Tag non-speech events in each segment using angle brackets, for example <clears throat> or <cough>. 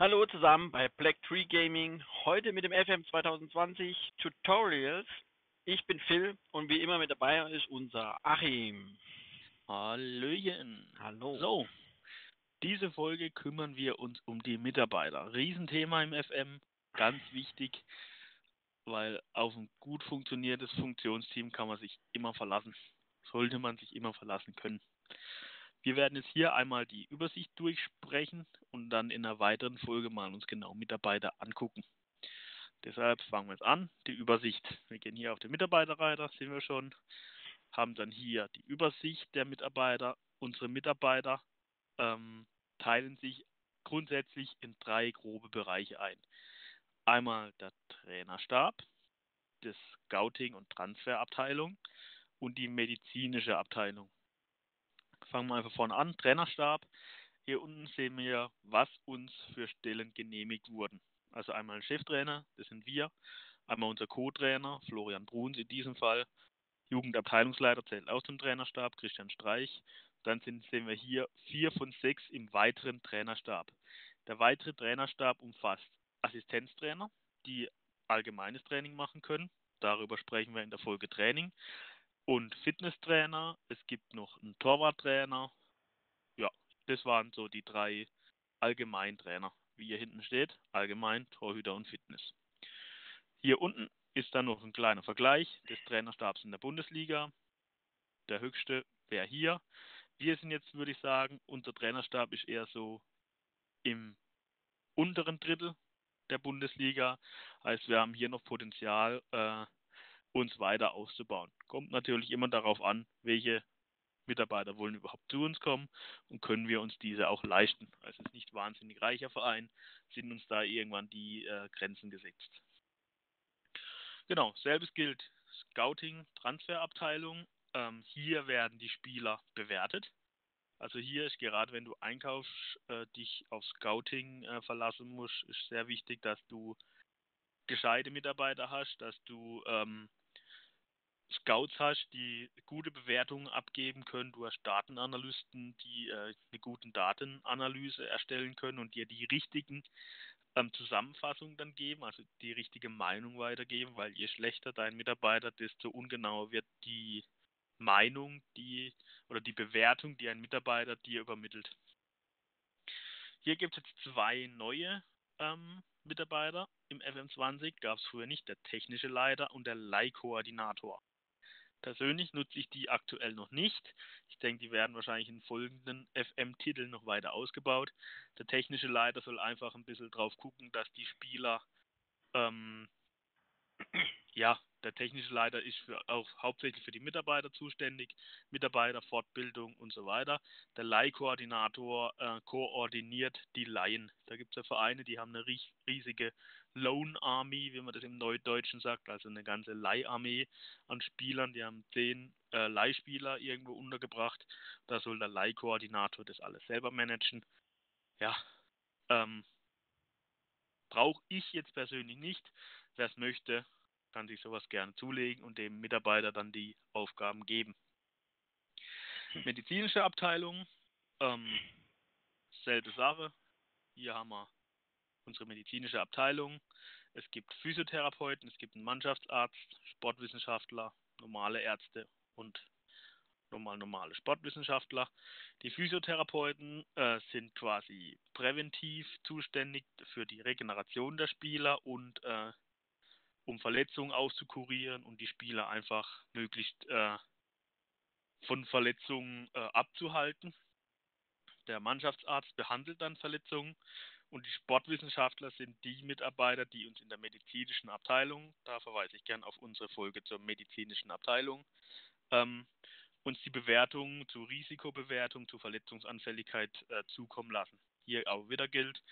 Hallo zusammen bei Black Tree Gaming. Heute mit dem FM 2020 Tutorials. Ich bin Phil und wie immer mit dabei ist unser Achim. Hallöchen. Hallo. So, diese Folge kümmern wir uns um die Mitarbeiter. Riesenthema im FM, ganz wichtig, weil auf ein gut funktioniertes Funktionsteam kann man sich immer verlassen. Sollte man sich immer verlassen können. Wir werden jetzt hier einmal die Übersicht durchsprechen und dann in einer weiteren Folge mal uns genau Mitarbeiter angucken. Deshalb fangen wir jetzt an, die Übersicht. Wir gehen hier auf den Mitarbeiterreiter, sehen wir schon, haben dann hier die Übersicht der Mitarbeiter. Unsere Mitarbeiter ähm, teilen sich grundsätzlich in drei grobe Bereiche ein. Einmal der Trainerstab, das Scouting- und Transferabteilung und die medizinische Abteilung. Fangen wir einfach vorne an. Trainerstab. Hier unten sehen wir, was uns für Stellen genehmigt wurden. Also einmal ein Cheftrainer, das sind wir. Einmal unser Co-Trainer, Florian Bruns in diesem Fall. Jugendabteilungsleiter zählt aus dem Trainerstab, Christian Streich. Dann sind, sehen wir hier vier von sechs im weiteren Trainerstab. Der weitere Trainerstab umfasst Assistenztrainer, die allgemeines Training machen können. Darüber sprechen wir in der Folge Training und Fitnesstrainer. Es gibt noch einen Torwarttrainer. Ja, das waren so die drei Allgemeintrainer. Wie hier hinten steht, allgemein, Torhüter und Fitness. Hier unten ist dann noch ein kleiner Vergleich des Trainerstabs in der Bundesliga. Der höchste wäre hier. Wir sind jetzt, würde ich sagen, unser Trainerstab ist eher so im unteren Drittel der Bundesliga. Heißt, wir haben hier noch Potenzial, äh, uns weiter auszubauen. Kommt natürlich immer darauf an, welche Mitarbeiter wollen überhaupt zu uns kommen und können wir uns diese auch leisten. Es ist nicht wahnsinnig reicher Verein, sind uns da irgendwann die äh, Grenzen gesetzt. Genau, selbes gilt Scouting, Transferabteilung. Ähm, hier werden die Spieler bewertet. Also hier ist gerade, wenn du einkaufst, äh, dich auf Scouting äh, verlassen musst, ist sehr wichtig, dass du gescheite Mitarbeiter hast, dass du ähm, Scouts hast, die gute Bewertungen abgeben können. Du hast Datenanalysten, die äh, eine gute Datenanalyse erstellen können und dir die richtigen ähm, Zusammenfassungen dann geben, also die richtige Meinung weitergeben, weil je schlechter dein Mitarbeiter, desto ungenauer wird die Meinung, die oder die Bewertung, die ein Mitarbeiter dir übermittelt. Hier gibt es jetzt zwei neue ähm, Mitarbeiter im FM20, gab es früher nicht, der technische Leiter und der Leihkoordinator. Persönlich nutze ich die aktuell noch nicht. Ich denke, die werden wahrscheinlich in folgenden FM-Titeln noch weiter ausgebaut. Der technische Leiter soll einfach ein bisschen drauf gucken, dass die Spieler ähm, ja, der technische Leiter ist für, auch hauptsächlich für die Mitarbeiter zuständig, Mitarbeiterfortbildung und so weiter. Der Leihkoordinator äh, koordiniert die Laien. Da gibt es ja Vereine, die haben eine riesige Loan Army, wie man das im Neudeutschen sagt, also eine ganze Leiharmee an Spielern. Die haben zehn äh, Leihspieler irgendwo untergebracht. Da soll der Leihkoordinator das alles selber managen. Ja, ähm, brauche ich jetzt persönlich nicht. Wer es möchte, kann sich sowas gerne zulegen und dem Mitarbeiter dann die Aufgaben geben. Medizinische Abteilung, ähm, selbe Sache. Hier haben wir unsere medizinische Abteilung. Es gibt Physiotherapeuten, es gibt einen Mannschaftsarzt, Sportwissenschaftler, normale Ärzte und normal normale Sportwissenschaftler. Die Physiotherapeuten äh, sind quasi präventiv zuständig für die Regeneration der Spieler und äh, um Verletzungen auszukurieren und die Spieler einfach möglichst äh, von Verletzungen äh, abzuhalten. Der Mannschaftsarzt behandelt dann Verletzungen und die Sportwissenschaftler sind die Mitarbeiter, die uns in der medizinischen Abteilung, da verweise ich gern auf unsere Folge zur medizinischen Abteilung, ähm, uns die Bewertung zur Risikobewertung, zur Verletzungsanfälligkeit äh, zukommen lassen. Hier auch wieder gilt,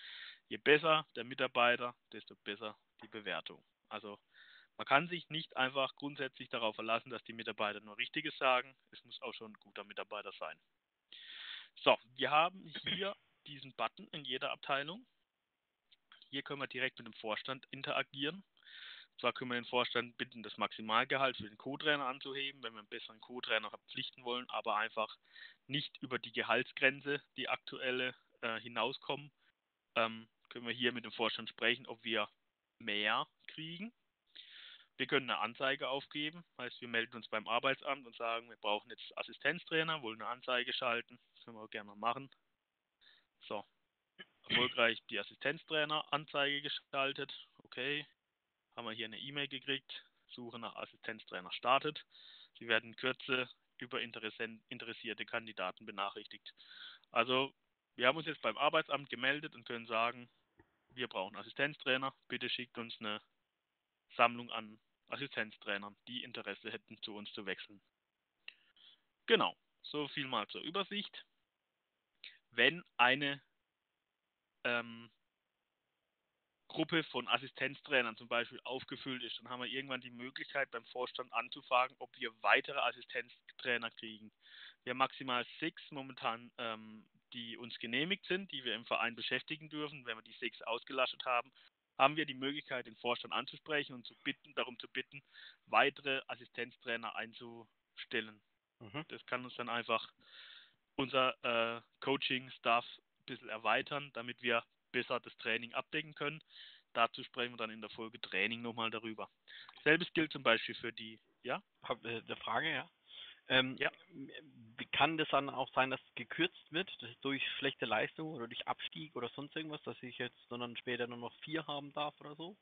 je besser der Mitarbeiter, desto besser die Bewertung. Also man kann sich nicht einfach grundsätzlich darauf verlassen, dass die Mitarbeiter nur Richtiges sagen. Es muss auch schon ein guter Mitarbeiter sein. So, wir haben hier diesen Button in jeder Abteilung. Hier können wir direkt mit dem Vorstand interagieren. Zwar können wir den Vorstand bitten, das Maximalgehalt für den Co-Trainer anzuheben, wenn wir einen besseren Co-Trainer verpflichten wollen, aber einfach nicht über die Gehaltsgrenze, die aktuelle, äh, hinauskommen. Ähm, können wir hier mit dem Vorstand sprechen, ob wir mehr kriegen. Wir können eine Anzeige aufgeben, heißt wir melden uns beim Arbeitsamt und sagen, wir brauchen jetzt Assistenztrainer, wollen eine Anzeige schalten, das können wir auch gerne machen. So, erfolgreich die Assistenztrainer-Anzeige geschaltet, okay, haben wir hier eine E-Mail gekriegt, Suche nach Assistenztrainer startet. Sie werden in Kürze über interessierte Kandidaten benachrichtigt. Also wir haben uns jetzt beim Arbeitsamt gemeldet und können sagen, wir brauchen Assistenztrainer, bitte schickt uns eine Sammlung an Assistenztrainern, die Interesse hätten, zu uns zu wechseln. Genau, so viel mal zur Übersicht. Wenn eine ähm, Gruppe von Assistenztrainern zum Beispiel aufgefüllt ist, dann haben wir irgendwann die Möglichkeit beim Vorstand anzufragen, ob wir weitere Assistenztrainer kriegen. Wir haben maximal sechs momentan, ähm, die uns genehmigt sind, die wir im Verein beschäftigen dürfen. Wenn wir die sechs ausgelastet haben, haben wir die Möglichkeit, den Vorstand anzusprechen und zu bitten, darum zu bitten, weitere Assistenztrainer einzustellen. Mhm. Das kann uns dann einfach unser äh, Coaching-Staff ein bisschen erweitern, damit wir besser das Training abdecken können. Dazu sprechen wir dann in der Folge Training nochmal darüber. Selbes gilt zum Beispiel für die, ja? Äh, eine Frage, ja. Ähm, ja. Kann das dann auch sein, dass gekürzt wird durch schlechte Leistung oder durch Abstieg oder sonst irgendwas, dass ich jetzt dann später nur noch vier haben darf oder so?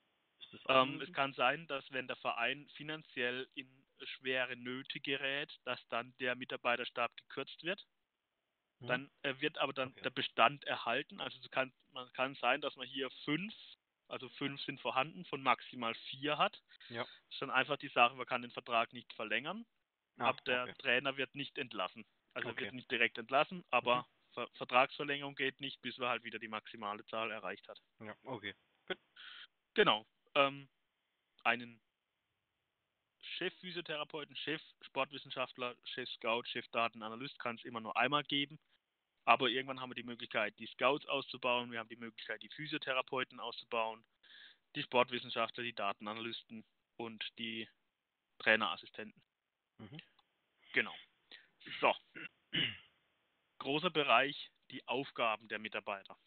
Ähm, es kann sein, dass wenn der Verein finanziell in schwere Nöte gerät, dass dann der Mitarbeiterstab gekürzt wird. Mhm. Dann äh, wird aber dann okay. der Bestand erhalten. Also es kann, man kann sein, dass man hier fünf, also fünf sind vorhanden, von maximal vier hat. Ja. Das ist dann einfach die Sache, man kann den Vertrag nicht verlängern. Ah, aber der okay. Trainer wird nicht entlassen. Also okay. wird nicht direkt entlassen, aber mhm. Ver Vertragsverlängerung geht nicht, bis man halt wieder die maximale Zahl erreicht hat. Ja, okay. Gut. Genau. Ähm, einen Chef-Physiotherapeuten, Chef-Sportwissenschaftler, Chef-Scout, Chef-Datenanalyst kann es immer nur einmal geben. Aber irgendwann haben wir die Möglichkeit, die Scouts auszubauen, wir haben die Möglichkeit, die Physiotherapeuten auszubauen, die Sportwissenschaftler, die Datenanalysten und die Trainerassistenten. Mhm. Genau. So. Großer Bereich, die Aufgaben der Mitarbeiter.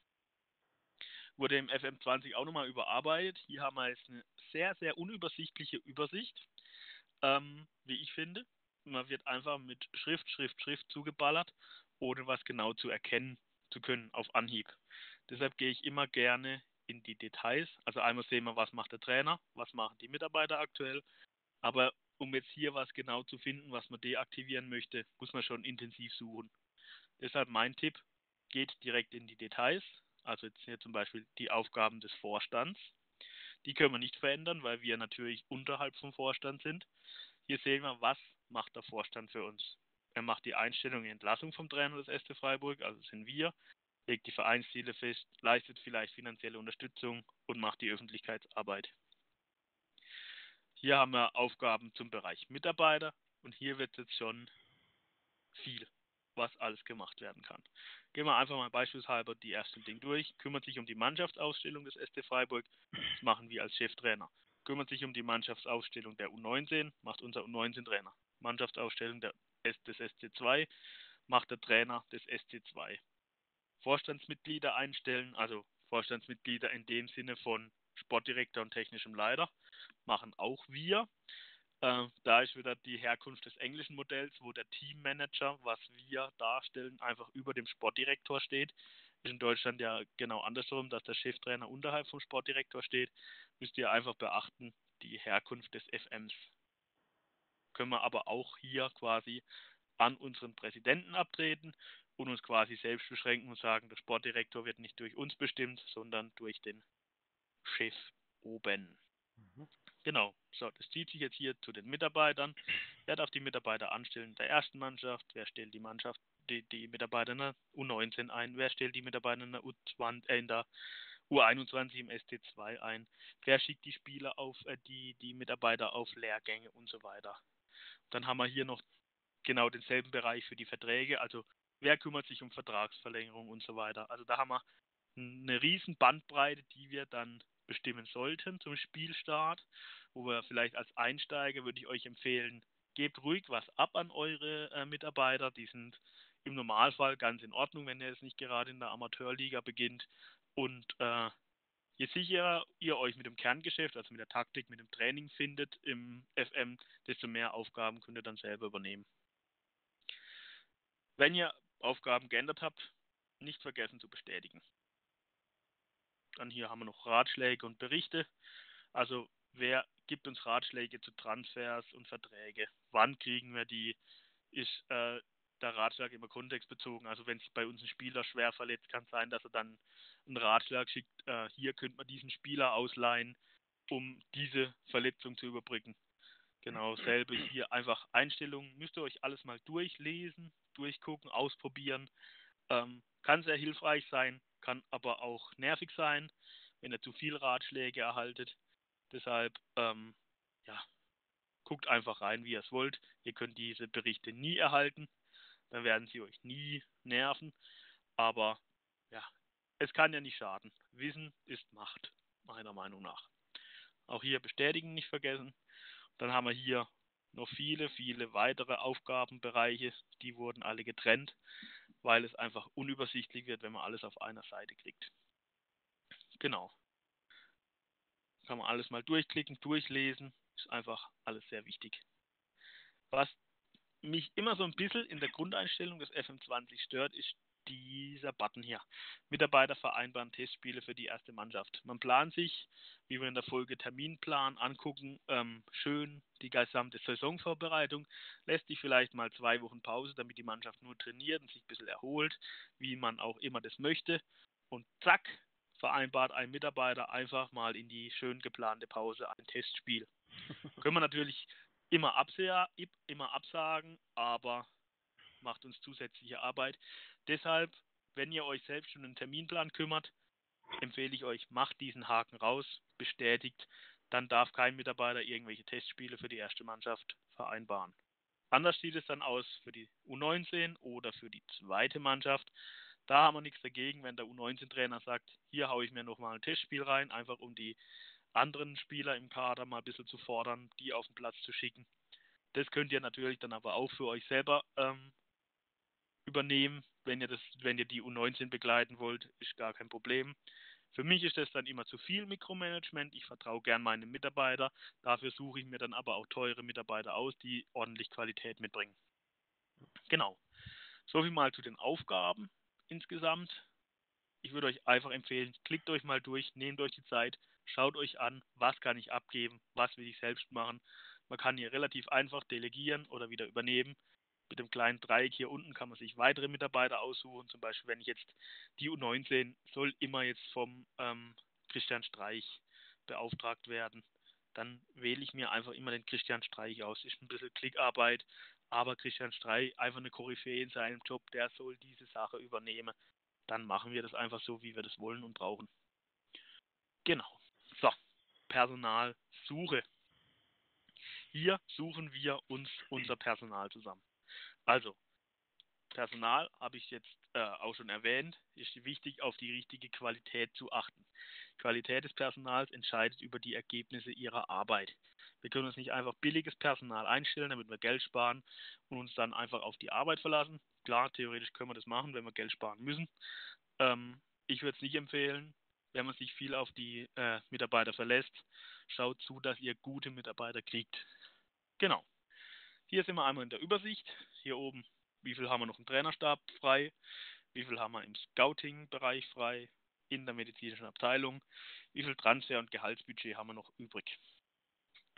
Wurde im FM20 auch nochmal überarbeitet. Hier haben wir jetzt eine sehr, sehr unübersichtliche Übersicht, ähm, wie ich finde. Man wird einfach mit Schrift, Schrift, Schrift zugeballert, ohne was genau zu erkennen zu können auf Anhieb. Deshalb gehe ich immer gerne in die Details. Also einmal sehen wir, was macht der Trainer, was machen die Mitarbeiter aktuell. Aber um jetzt hier was genau zu finden, was man deaktivieren möchte, muss man schon intensiv suchen. Deshalb mein Tipp, geht direkt in die Details. Also jetzt hier zum Beispiel die Aufgaben des Vorstands. Die können wir nicht verändern, weil wir natürlich unterhalb vom Vorstand sind. Hier sehen wir, was macht der Vorstand für uns. Er macht die Einstellung und Entlassung vom Trainer des SC Freiburg, also sind wir, legt die Vereinsziele fest, leistet vielleicht finanzielle Unterstützung und macht die Öffentlichkeitsarbeit. Hier haben wir Aufgaben zum Bereich Mitarbeiter und hier wird jetzt schon viel, was alles gemacht werden kann. Gehen wir einfach mal beispielshalber die ersten Dinge durch. Kümmert sich um die Mannschaftsausstellung des SC Freiburg, das machen wir als Cheftrainer. Kümmert sich um die Mannschaftsausstellung der U19, macht unser U19-Trainer. Mannschaftsausstellung des SC2 macht der Trainer des SC2. Vorstandsmitglieder einstellen, also Vorstandsmitglieder in dem Sinne von Sportdirektor und technischem Leiter, machen auch wir. Äh, da ist wieder die Herkunft des englischen Modells, wo der Teammanager, was wir darstellen, einfach über dem Sportdirektor steht. Ist in Deutschland ja genau andersrum, dass der Cheftrainer unterhalb vom Sportdirektor steht. Müsst ihr einfach beachten, die Herkunft des FMs. Können wir aber auch hier quasi an unseren Präsidenten abtreten und uns quasi selbst beschränken und sagen, der Sportdirektor wird nicht durch uns bestimmt, sondern durch den Chef oben. Mhm. Genau, so, das zieht sich jetzt hier zu den Mitarbeitern. Wer darf die Mitarbeiter anstellen in der ersten Mannschaft? Wer stellt die Mannschaft, die, die Mitarbeiter in der U19 ein? Wer stellt die Mitarbeiter in der, U20, äh, in der U21 im ST2 ein? Wer schickt die Spieler auf, äh, die, die Mitarbeiter auf Lehrgänge und so weiter? Dann haben wir hier noch genau denselben Bereich für die Verträge, also wer kümmert sich um Vertragsverlängerung und so weiter. Also da haben wir eine riesen Bandbreite, die wir dann bestimmen sollten zum Spielstart, wo wir vielleicht als Einsteiger würde ich euch empfehlen, gebt ruhig was ab an eure äh, Mitarbeiter, die sind im Normalfall ganz in Ordnung, wenn ihr jetzt nicht gerade in der Amateurliga beginnt und äh, Je sicherer ihr euch mit dem Kerngeschäft, also mit der Taktik, mit dem Training findet im FM, desto mehr Aufgaben könnt ihr dann selber übernehmen. Wenn ihr Aufgaben geändert habt, nicht vergessen zu bestätigen. Dann hier haben wir noch Ratschläge und Berichte. Also wer gibt uns Ratschläge zu Transfers und Verträge? Wann kriegen wir die? Ist äh, der Ratschlag immer kontextbezogen. Also wenn sich bei uns ein Spieler schwer verletzt, kann es sein, dass er dann einen Ratschlag schickt, äh, hier könnte man diesen Spieler ausleihen, um diese Verletzung zu überbrücken. Genau, selbe hier einfach Einstellungen. Müsst ihr euch alles mal durchlesen, durchgucken, ausprobieren. Ähm, kann sehr hilfreich sein, kann aber auch nervig sein, wenn ihr zu viel Ratschläge erhaltet. Deshalb, ähm, ja, guckt einfach rein, wie ihr es wollt. Ihr könnt diese Berichte nie erhalten dann werden sie euch nie nerven. Aber ja, es kann ja nicht schaden. Wissen ist Macht, meiner Meinung nach. Auch hier bestätigen nicht vergessen. Dann haben wir hier noch viele, viele weitere Aufgabenbereiche. Die wurden alle getrennt, weil es einfach unübersichtlich wird, wenn man alles auf einer Seite kriegt. Genau. Kann man alles mal durchklicken, durchlesen. Ist einfach alles sehr wichtig. Was mich immer so ein bisschen in der Grundeinstellung des FM20 stört, ist dieser Button hier. Mitarbeiter vereinbaren Testspiele für die erste Mannschaft. Man plant sich, wie wir in der Folge Terminplan angucken, ähm, schön die gesamte Saisonvorbereitung, lässt sich vielleicht mal zwei Wochen Pause, damit die Mannschaft nur trainiert und sich ein bisschen erholt, wie man auch immer das möchte. Und zack, vereinbart ein Mitarbeiter einfach mal in die schön geplante Pause ein Testspiel. <laughs> Können wir natürlich immer, abseher, immer absagen, aber macht uns zusätzliche Arbeit. Deshalb, wenn ihr euch selbst um einen Terminplan kümmert, empfehle ich euch, macht diesen Haken raus, bestätigt, dann darf kein Mitarbeiter irgendwelche Testspiele für die erste Mannschaft vereinbaren. Anders sieht es dann aus für die U19 oder für die zweite Mannschaft. Da haben wir nichts dagegen, wenn der U19-Trainer sagt, hier haue ich mir nochmal ein Testspiel rein, einfach um die anderen Spieler im Kader mal ein bisschen zu fordern, die auf den Platz zu schicken. Das könnt ihr natürlich dann aber auch für euch selber ähm, übernehmen, wenn ihr das, wenn ihr die U19 begleiten wollt, ist gar kein Problem. Für mich ist das dann immer zu viel Mikromanagement. Ich vertraue gern meinen Mitarbeiter. Dafür suche ich mir dann aber auch teure Mitarbeiter aus, die ordentlich Qualität mitbringen. Genau. So viel mal zu den Aufgaben insgesamt. Ich würde euch einfach empfehlen, klickt euch mal durch, nehmt euch die Zeit, Schaut euch an, was kann ich abgeben, was will ich selbst machen. Man kann hier relativ einfach delegieren oder wieder übernehmen. Mit dem kleinen Dreieck hier unten kann man sich weitere Mitarbeiter aussuchen. Zum Beispiel, wenn ich jetzt die U19 soll immer jetzt vom ähm, Christian Streich beauftragt werden, dann wähle ich mir einfach immer den Christian Streich aus. Ist ein bisschen Klickarbeit, aber Christian Streich einfach eine Koryphäe in seinem Job, der soll diese Sache übernehmen. Dann machen wir das einfach so, wie wir das wollen und brauchen. Genau. So, Personalsuche. Hier suchen wir uns unser Personal zusammen. Also, Personal habe ich jetzt äh, auch schon erwähnt, ist wichtig, auf die richtige Qualität zu achten. Qualität des Personals entscheidet über die Ergebnisse ihrer Arbeit. Wir können uns nicht einfach billiges Personal einstellen, damit wir Geld sparen und uns dann einfach auf die Arbeit verlassen. Klar, theoretisch können wir das machen, wenn wir Geld sparen müssen. Ähm, ich würde es nicht empfehlen wenn man sich viel auf die äh, Mitarbeiter verlässt, schaut zu, dass ihr gute Mitarbeiter kriegt. Genau. Hier sind wir einmal in der Übersicht. Hier oben, wie viel haben wir noch im Trainerstab frei, wie viel haben wir im Scouting-Bereich frei, in der medizinischen Abteilung, wie viel Transfer- und Gehaltsbudget haben wir noch übrig.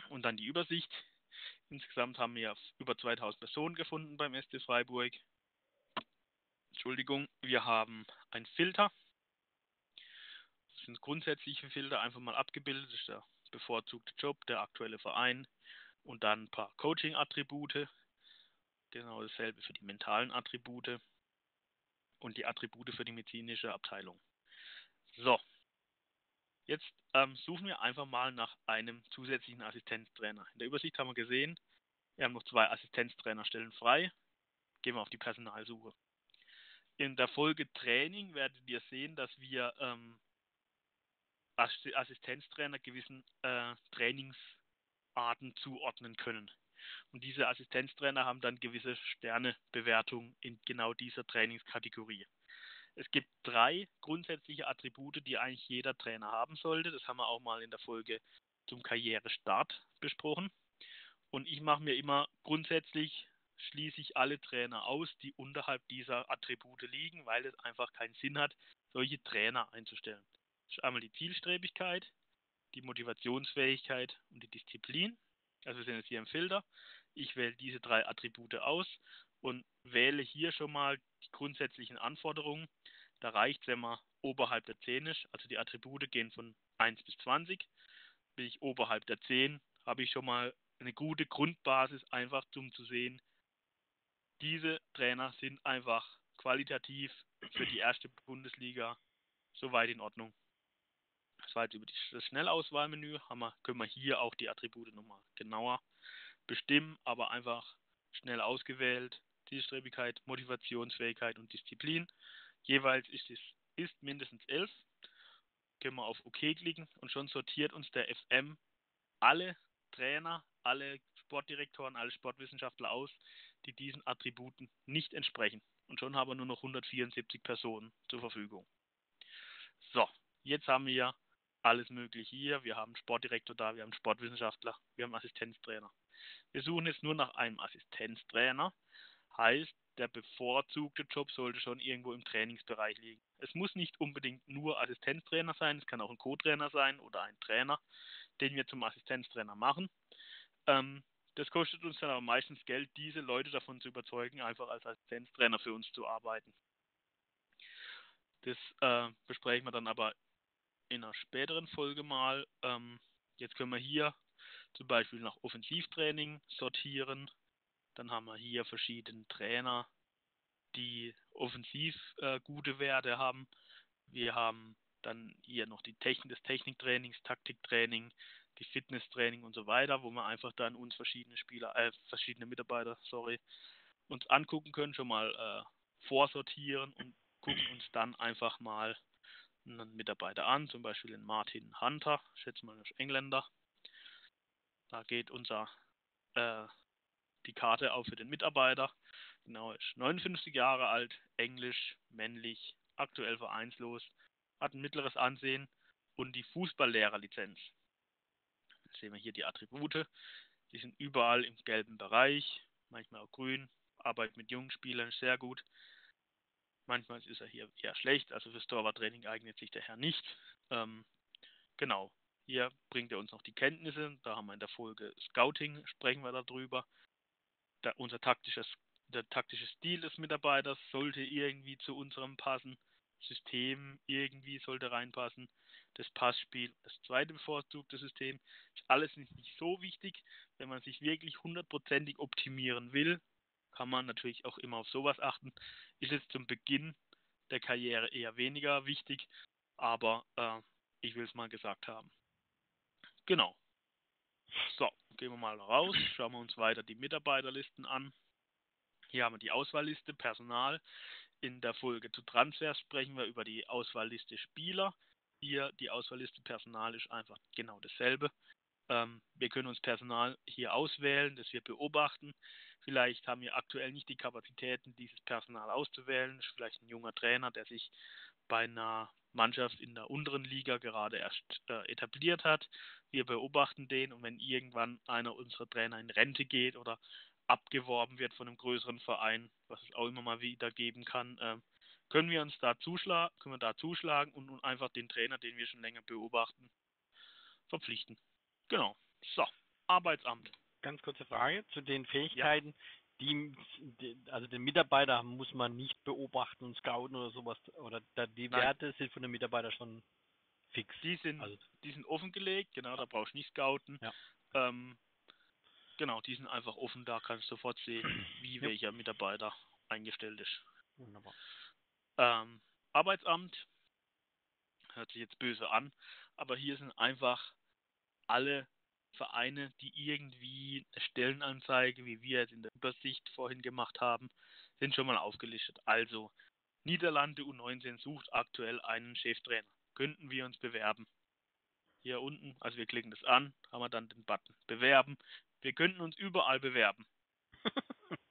Und dann die Übersicht. Insgesamt haben wir über 2000 Personen gefunden beim SC Freiburg. Entschuldigung, wir haben einen Filter, sind grundsätzliche Filter einfach mal abgebildet. Das ist der bevorzugte Job, der aktuelle Verein und dann ein paar Coaching-Attribute. Genau dasselbe für die mentalen Attribute und die Attribute für die medizinische Abteilung. So, jetzt ähm, suchen wir einfach mal nach einem zusätzlichen Assistenztrainer. In der Übersicht haben wir gesehen, wir haben noch zwei Assistenztrainerstellen frei. Gehen wir auf die Personalsuche. In der Folge Training werdet ihr sehen, dass wir ähm, Assistenztrainer gewissen äh, Trainingsarten zuordnen können. Und diese Assistenztrainer haben dann gewisse Sternebewertungen in genau dieser Trainingskategorie. Es gibt drei grundsätzliche Attribute, die eigentlich jeder Trainer haben sollte. Das haben wir auch mal in der Folge zum Karrierestart besprochen. Und ich mache mir immer grundsätzlich schließe ich alle Trainer aus, die unterhalb dieser Attribute liegen, weil es einfach keinen Sinn hat, solche Trainer einzustellen. Das ist einmal die Zielstrebigkeit, die Motivationsfähigkeit und die Disziplin. Also wir sind jetzt hier im Filter. Ich wähle diese drei Attribute aus und wähle hier schon mal die grundsätzlichen Anforderungen. Da reicht es, wenn man oberhalb der 10 ist. Also die Attribute gehen von 1 bis 20. Bin ich oberhalb der 10, habe ich schon mal eine gute Grundbasis, einfach zum zu sehen, diese Trainer sind einfach qualitativ für die erste Bundesliga soweit in Ordnung. Das war jetzt über das Schnellauswahlmenü, haben wir, können wir hier auch die Attribute nochmal genauer bestimmen, aber einfach schnell ausgewählt, Zielstrebigkeit, Motivationsfähigkeit und Disziplin. Jeweils ist es ist mindestens 11. Können wir auf OK klicken und schon sortiert uns der FM alle Trainer, alle Sportdirektoren, alle Sportwissenschaftler aus, die diesen Attributen nicht entsprechen. Und schon haben wir nur noch 174 Personen zur Verfügung. So, jetzt haben wir alles Mögliche hier. Wir haben Sportdirektor da, wir haben Sportwissenschaftler, wir haben Assistenztrainer. Wir suchen jetzt nur nach einem Assistenztrainer. Heißt, der bevorzugte Job sollte schon irgendwo im Trainingsbereich liegen. Es muss nicht unbedingt nur Assistenztrainer sein, es kann auch ein Co-Trainer sein oder ein Trainer, den wir zum Assistenztrainer machen. Ähm, das kostet uns dann aber meistens Geld, diese Leute davon zu überzeugen, einfach als Assistenztrainer für uns zu arbeiten. Das äh, besprechen wir dann aber in einer späteren Folge mal. Ähm, jetzt können wir hier zum Beispiel nach Offensivtraining sortieren. Dann haben wir hier verschiedene Trainer, die offensiv äh, gute Werte haben. Wir haben dann hier noch die Technik des Techniktrainings, Taktiktraining, die Fitnesstraining und so weiter, wo wir einfach dann uns verschiedene Spieler, äh, verschiedene Mitarbeiter, sorry, uns angucken können, schon mal äh, vorsortieren und gucken uns dann einfach mal Mitarbeiter an, zum Beispiel den Martin Hunter, ich schätze mal, das Engländer. Da geht unser äh, die Karte auf für den Mitarbeiter. Genau, ist 59 Jahre alt, englisch, männlich, aktuell vereinslos, hat ein mittleres Ansehen und die Fußballlehrerlizenz sehen wir hier die Attribute. Die sind überall im gelben Bereich, manchmal auch grün. Arbeit mit jungen Spielern ist sehr gut. Manchmal ist er hier eher schlecht, also fürs Torwarttraining eignet sich der Herr nicht. Ähm, genau, hier bringt er uns noch die Kenntnisse. Da haben wir in der Folge Scouting, sprechen wir darüber. Da unser taktisches, der taktische Stil des Mitarbeiters sollte irgendwie zu unserem passen. System irgendwie sollte reinpassen das Passspiel, das zweite bevorzugte System. Ist alles nicht, nicht so wichtig. Wenn man sich wirklich hundertprozentig optimieren will, kann man natürlich auch immer auf sowas achten. Ist es zum Beginn der Karriere eher weniger wichtig, aber äh, ich will es mal gesagt haben. Genau. So, gehen wir mal raus, schauen wir uns weiter die Mitarbeiterlisten an. Hier haben wir die Auswahlliste Personal. In der Folge zu Transfers sprechen wir über die Auswahlliste Spieler. Hier die Auswahlliste Personal ist einfach genau dasselbe. Ähm, wir können uns Personal hier auswählen, das wir beobachten. Vielleicht haben wir aktuell nicht die Kapazitäten, dieses Personal auszuwählen. Ist vielleicht ein junger Trainer, der sich bei einer Mannschaft in der unteren Liga gerade erst äh, etabliert hat. Wir beobachten den und wenn irgendwann einer unserer Trainer in Rente geht oder abgeworben wird von einem größeren Verein, was es auch immer mal wieder geben kann, äh, können wir uns da zuschlagen, können wir da zuschlagen und nun einfach den Trainer, den wir schon länger beobachten, verpflichten. Genau. So, Arbeitsamt. Ganz kurze Frage zu den Fähigkeiten. Ja. Die, also den Mitarbeiter muss man nicht beobachten und scouten oder sowas. Oder die Nein. Werte sind von den Mitarbeitern schon fix. Die sind, also. die sind offengelegt, genau, da brauchst du nicht scouten. Ja. Ähm, genau, die sind einfach offen, da kannst du sofort sehen, <clears throat> wie ja. welcher Mitarbeiter eingestellt ist. Wunderbar. Ähm, Arbeitsamt hört sich jetzt böse an, aber hier sind einfach alle Vereine, die irgendwie eine Stellenanzeige, wie wir jetzt in der Übersicht vorhin gemacht haben, sind schon mal aufgelistet. Also Niederlande U19 sucht aktuell einen Cheftrainer. Könnten wir uns bewerben? Hier unten, also wir klicken das an, haben wir dann den Button Bewerben. Wir könnten uns überall bewerben. <laughs>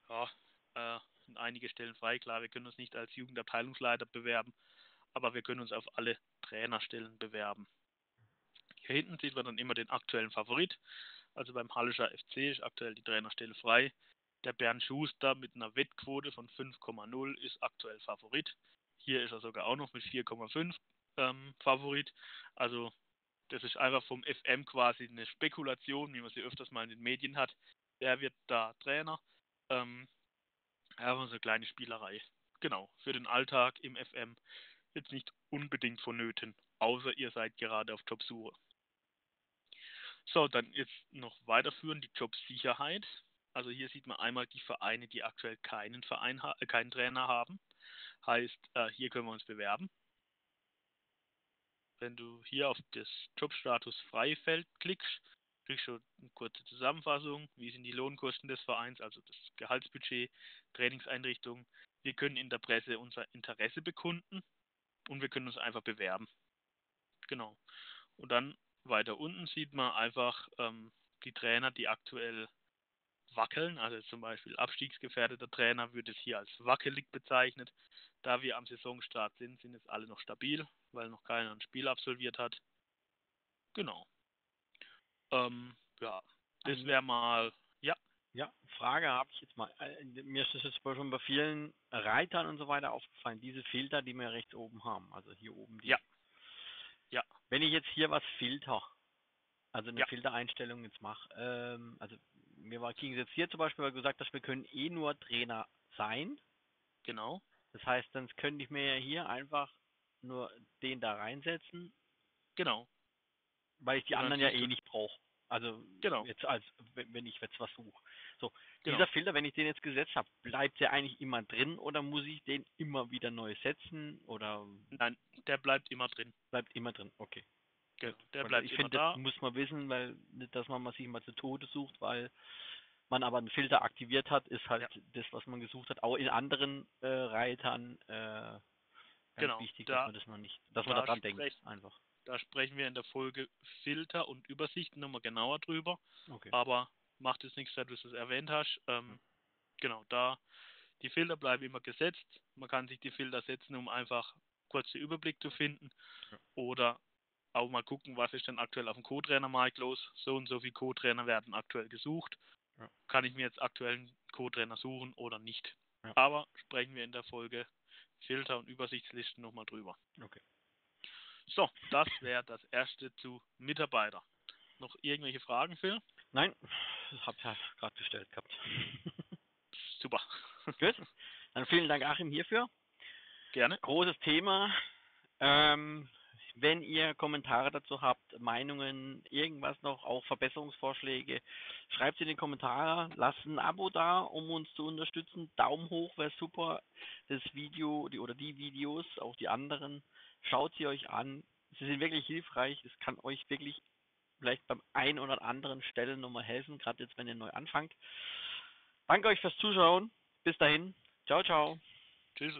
ja, äh, sind einige Stellen frei. Klar, wir können uns nicht als Jugendabteilungsleiter bewerben, aber wir können uns auf alle Trainerstellen bewerben. Hier hinten sieht man dann immer den aktuellen Favorit. Also beim Hallischer FC ist aktuell die Trainerstelle frei. Der Bernd Schuster mit einer Wettquote von 5,0 ist aktuell Favorit. Hier ist er sogar auch noch mit 4,5 ähm, Favorit. Also das ist einfach vom FM quasi eine Spekulation, wie man sie öfters mal in den Medien hat. Wer wird da Trainer? Ähm, einfach so eine kleine Spielerei. Genau, für den Alltag im FM jetzt nicht unbedingt vonnöten, außer ihr seid gerade auf Jobsuche. So, dann jetzt noch weiterführen, die Jobsicherheit. Also hier sieht man einmal die Vereine, die aktuell keinen Verein, äh, keinen Trainer haben. Heißt, äh, hier können wir uns bewerben. Wenn du hier auf das Jobstatus Freifeld klickst, kriegst du eine kurze Zusammenfassung. Wie sind die Lohnkosten des Vereins, also das Gehaltsbudget, Trainingseinrichtungen. Wir können in der Presse unser Interesse bekunden und wir können uns einfach bewerben. Genau. Und dann weiter unten sieht man einfach ähm, die Trainer, die aktuell wackeln. Also zum Beispiel abstiegsgefährdeter Trainer wird es hier als wackelig bezeichnet. Da wir am Saisonstart sind, sind jetzt alle noch stabil, weil noch keiner ein Spiel absolviert hat. Genau. Ähm, ja, das wäre mal, ja. Ja, Frage habe ich jetzt mal. Äh, mir ist das jetzt schon bei vielen Reitern und so weiter aufgefallen, diese Filter, die wir rechts oben haben. Also hier oben die. Ja. Ja. Wenn ich jetzt hier was filter, also eine ja. Filtereinstellung jetzt mache, ähm, also mir war ging jetzt hier zum Beispiel weil gesagt, dass wir können eh nur Trainer sein. Genau. Das heißt, dann könnte ich mir ja hier einfach nur den da reinsetzen. Genau. Weil ich die anderen ja eh nicht brauche. Also genau. jetzt als wenn ich jetzt was suche. So, genau. dieser Filter, wenn ich den jetzt gesetzt habe, bleibt der eigentlich immer drin oder muss ich den immer wieder neu setzen oder Nein, der bleibt immer drin. Bleibt immer drin, okay. Genau, der bleibt ich immer finde, da. Das muss man wissen, weil nicht, dass man sich mal zu Tode sucht, weil man aber einen Filter aktiviert hat, ist halt ja. das, was man gesucht hat. Auch in anderen äh, Reitern äh, genau, wichtig, da, dass man das noch nicht, dass man da daran denkt, einfach. Da sprechen wir in der Folge Filter und Übersichten nochmal genauer drüber. Okay. Aber macht es nichts, dass du es erwähnt hast. Ähm. Genau, da die Filter bleiben immer gesetzt. Man kann sich die Filter setzen, um einfach kurze Überblick zu finden. Ja. Oder auch mal gucken, was ist denn aktuell auf dem Co-Trainer-Markt los. So und so viele Co-Trainer werden aktuell gesucht. Ja. Kann ich mir jetzt aktuell einen Co-Trainer suchen oder nicht? Ja. Aber sprechen wir in der Folge Filter und Übersichtslisten nochmal drüber. Okay. So, das wäre das erste zu Mitarbeiter. Noch irgendwelche Fragen, Phil? Nein, das habt ihr gerade gestellt gehabt. <laughs> Super. Gut. Dann vielen Dank, Achim, hierfür. Gerne. Großes Thema. Ähm, wenn ihr Kommentare dazu habt, Meinungen, irgendwas noch, auch Verbesserungsvorschläge, schreibt sie in die Kommentare, lasst ein Abo da, um uns zu unterstützen. Daumen hoch wäre super. Das Video die, oder die Videos, auch die anderen, schaut sie euch an. Sie sind wirklich hilfreich. Es kann euch wirklich vielleicht beim einen oder anderen Stellen nochmal helfen, gerade jetzt, wenn ihr neu anfangt. Danke euch fürs Zuschauen. Bis dahin. Ciao, ciao. Tschüss.